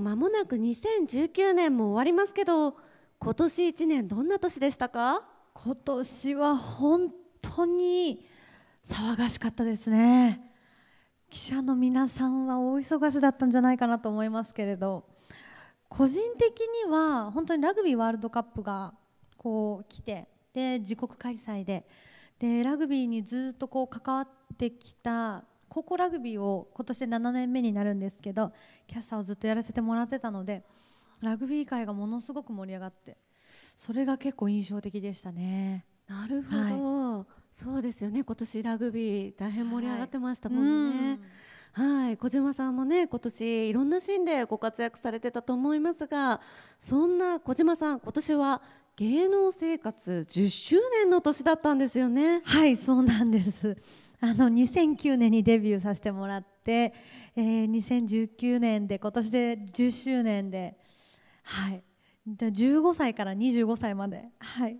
間もなく2019年も終わりますけど今年1年どんな年でしたか？今年は本当に騒がしかったですね。記者の皆さんは大忙しだったんじゃないかなと思いますけれど。個人的には本当にラグビーワールドカップがこう来てで自国開催で。でラグビーにずっとこう関わってきた高校ラグビーを今年で7年目になるんですけどキャスターをずっとやらせてもらってたのでラグビー界がものすごく盛り上がってそれが結構印象的でしたね。なるほど、はい、そうですよね今年ラグビー大変盛り上がってましたもんね。はい、はい、小島さんもね今年いろんなシーンでご活躍されてたと思いますがそんな小島さん今年は芸能生活10周年の年だったんですよね。はいそうなんですあの2009年にデビューさせてもらって、えー、2019年で今年で10周年で、はい、15歳から25歳まで、はい、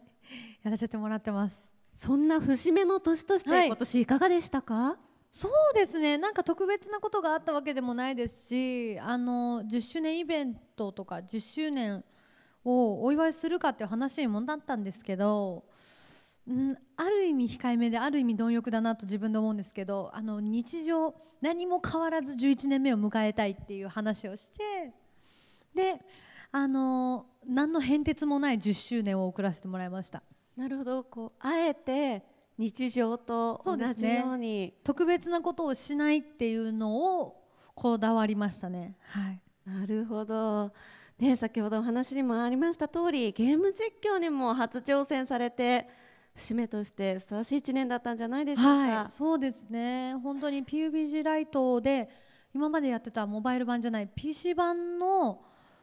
やらせてもらってます。そんな節目の年として、今年いかがでしたか？そうですね。なんか特別なことがあったわけでもないですしあの10周年イベントとか10周年をお祝いするかっていう話にもなったんですけどうん、ある意味控えめである意味貪欲だなと自分で思うんですけどあの日常何も変わらず11年目を迎えたいっていう話をしてであの何の変哲もない10周年を送らせてもらいました。なるほど。こうあえて日常と同じように、ね、特別なことをしないっていうのをこだわりましたね。はい。なるほど。ね先ほどお話にもありました通りゲーム実況にも初挑戦されて節目としてふさわしい1年だったんじゃないでしょうか、はい、そうですね。本当に PUBG ライトで今までやってたモバイル版じゃない PC 版の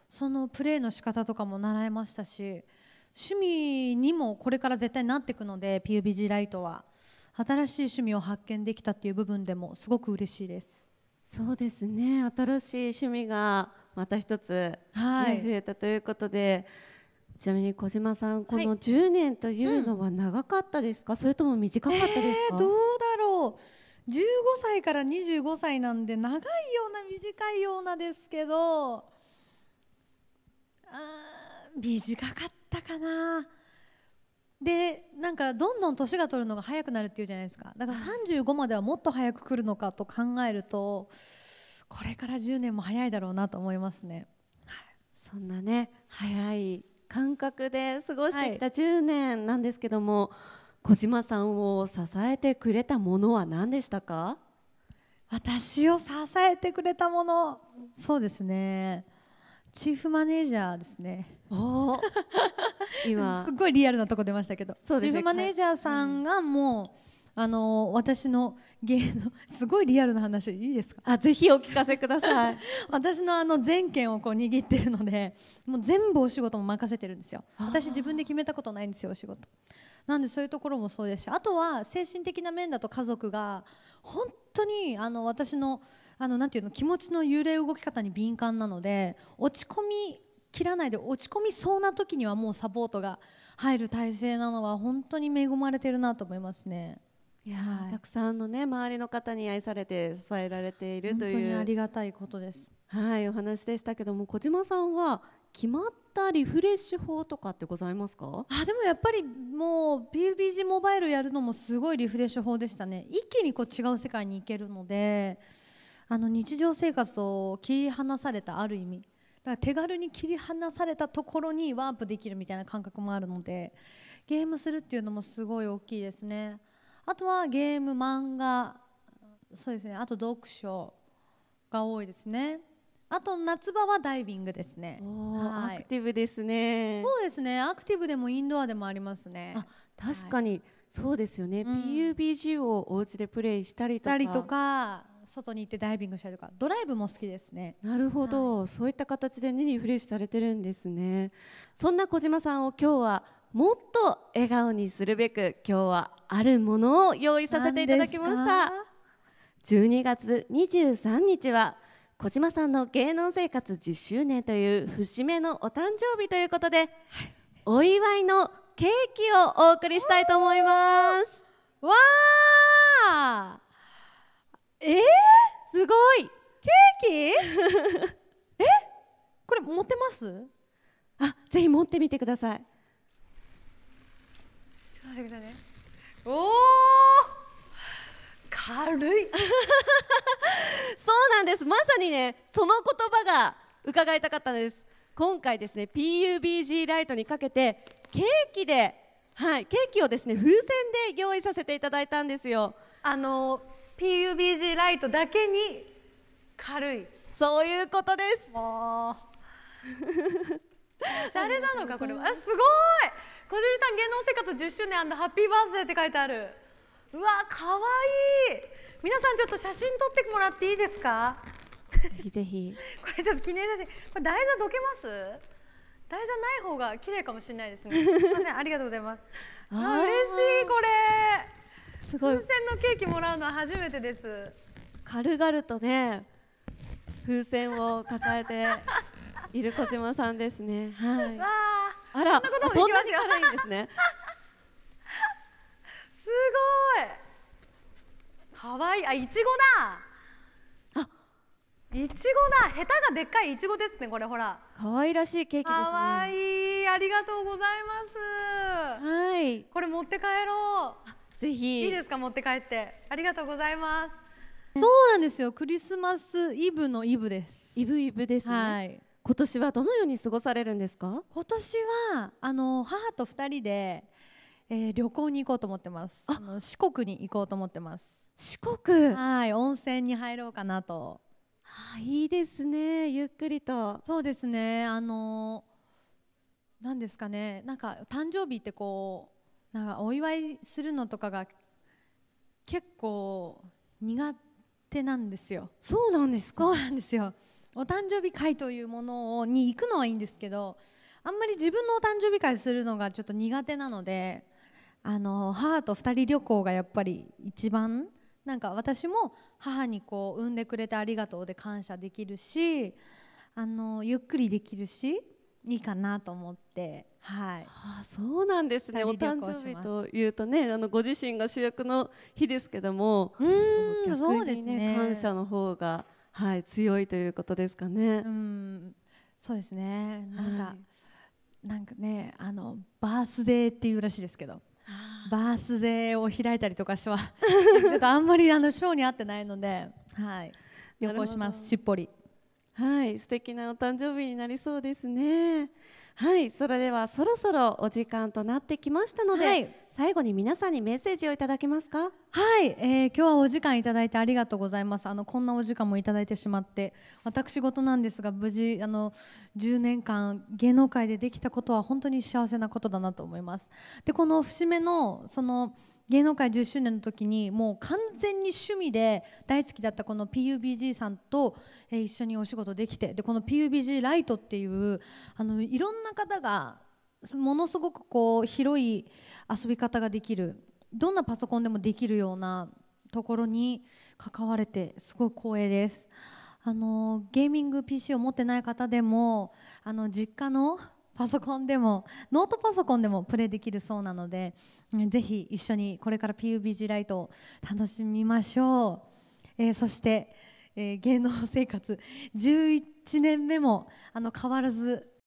そのプレーの仕方とかも習いましたし趣味にもこれから絶対なっていくので PUBG ライトは。新しい趣味を発見できたっていう部分でもすごく嬉しいです。そうですね。新しい趣味がまた一つ、ね、はい、増えたということでちなみに小島さんこの10年というのは長かったですか、はいうん、それとも短かったですか、えー、どうだろう。15歳から25歳なんで長いような短いようなですけどあ短かったかな。でなんかどんどん年が取るのが早くなるっていうじゃないですか。だから35まではもっと早く来るのかと考えるとこれから10年も早いだろうなと思いますね。そんなね早い感覚で過ごしてきた10年なんですけども、はい、小島さんを支えてくれたものは何でしたか？私を支えてくれたもの。そうですね。チーフマネージャーですね。お 今。すごいリアルなとこ出ましたけど、ね、チーフマネージャーさんがもう、あの私の芸能すごいリアルな話いいですか？あぜひお聞かせください。私のあの全権をこう握ってるのでもう全部お仕事も任せてるんですよ。私自分で決めたことないんですよお仕事。なんでそういうところもそうですしあとは精神的な面だと家族が本当にあの私のあのなんていうの気持ちの揺れ動き方に敏感なので落ち込み切らないで落ち込みそうな時にはもうサポートが入る体制なのは本当に恵まれてるなと思いますね。いや、はい、たくさんのね周りの方に愛されて支えられているという。ありがたいことです。はいお話でしたけども小島さんは決まったリフレッシュ法とかってございますか？あでもやっぱりもう PUBG モバイルやるのもすごいリフレッシュ法でしたね。一気にこう違う世界に行けるのであの日常生活を切り離されたある意味。だから手軽に切り離されたところにワープできるみたいな感覚もあるのでゲームするっていうのもすごい大きいですね。あとはゲーム漫画そうですね。あと読書が多いですね。あと夏場はダイビングですね、はい、アクティブですね。そうですね。アクティブでもインドアでもありますね。あ確かに、はい、そうですよね、うん、PUBG をお家でプレイしたりとか。とか外に行ってダイビングしたりとか。ドライブも好きですね。なるほど、はい、そういった形で、ね、リフレッシュされてるんですね。そんな小島さんを今日はもっと笑顔にするべく今日はあるものを用意させていただきました。12月23日は小島さんの芸能生活10周年という節目のお誕生日ということで、はい、お祝いのケーキをお送りしたいと思います。わー！えー、すごい。ケーキ？え？持ってます？あぜひ持ってみてくださいね。おお軽い。そうなんです。まさにねその言葉が伺いたかったんです。今回ですね PUBG ライトにかけてケーキではいケーキをですね風船で用意させていただいたんですよ。あの PUBG ライトだけに軽い。そういうことです。もう 誰なのかこれ。は あすごい小尻さん芸能生活10周年ハッピーバースデーって書いてある。うわ可愛い皆さんちょっと写真撮ってもらっていいですか？ぜひぜひ。これちょっと記念写真。これ台座どけます？台座ない方が綺麗かもしれないですね。すみませんありがとうございます。嬉しいこれ。すごい。風船のケーキもらうのは初めてです。軽々とね風船を抱えている小島さんですね。はい。わああらそんなに軽いんですね。すごい。可愛いあいちごだ。あ。いちごだ。ヘタがでっかいいちごですねこれほら。可愛らしいケーキですね。可愛いありがとうございます。はい。これ持って帰ろう。ぜひ。いいですか持って帰って。ありがとうございます。そうなんですよ。クリスマスイブのイブです。イブイブですね、はい。今年はどのように過ごされるんですか？今年はあの母と二人で、えー旅行に行こうと思ってます。あの四国に行こうと思ってます。四国？はい、温泉に入ろうかなと。あいいですねゆっくりとそうですね。あのなんですかね。なんか誕生日ってこうなんかお祝いするのとかが結構苦手なんですよ。そうなんですか？そうなんですよ。お誕生日会というものをに行くのはいいんですけど、あんまり自分のお誕生日会するのがちょっと苦手なので、あの母と二人旅行がやっぱり一番なんか私も母にこう産んでくれてありがとうで感謝できるし、あのゆっくりできるし、いいかなと思って、はい。あそうなんですねお誕生日というとねあのご自身が主役の日ですけどもうーん、逆そうですね。感謝の方がはい強いということですかねう、ん、そうですね。なんか、はいなんかね、あのバースデーっていうらしいですけど。バースデーを開いたりとかしては ちょっとあんまりあのショーに合ってないので、はい、旅行しますしっぽりはい、素敵なお誕生日になりそうですね。はい、それではそろそろお時間となってきましたので、はい。最後に皆さんにメッセージをいただけますか？はい、えー今日はお時間いただいてありがとうございます。あのこんなお時間もいただいてしまって私事なんですが無事あの10年間芸能界でできたことは本当に幸せなことだなと思います。でこの節目のその芸能界10周年の時にもう完全に趣味で大好きだったこの PUBG さんと、一緒にお仕事できてでこの PUBG ライトっていうあのいろんな方がものすごくこう広い遊び方ができるどんなパソコンでもできるようなところに関われてすごい光栄です。あのゲーミング PC を持ってない方でもあの実家のパソコンでもノートパソコンでもプレイできるそうなのでぜひ一緒にこれから PUBG ライトを楽しみましょう、えーそして、えー芸能生活11年目もあの変わらず